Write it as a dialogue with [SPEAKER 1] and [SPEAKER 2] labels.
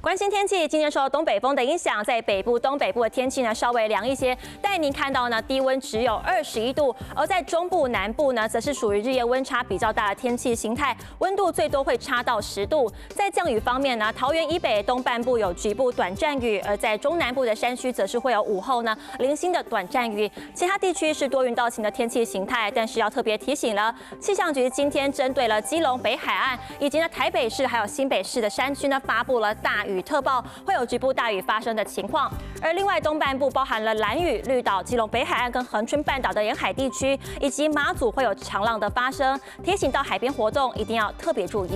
[SPEAKER 1] 关心天气，今天受到东北风的影响，在北部、东北部的天气呢稍微凉一些，带您看到呢低温只有二十一度，而在中部、南部呢则是属于日夜温差比较大的天气形态，温度最多会差到十度。在降雨方面呢，桃园以北东半部有局部短暂雨，而在中南部的山区则是会有午后呢零星的短暂雨，其他地区是多云到晴的天气形态。但是要特别提醒了，气象局今天针对了基隆北海岸以及呢台北市还有新北市的山区呢发布了大。雨特报会有局部大雨发生的情况，而另外东半部包含了蓝雨、绿岛、基隆北海岸跟横春半岛的沿海地区，以及马祖会有长浪的发生，提醒到海边活动一定要特别注意。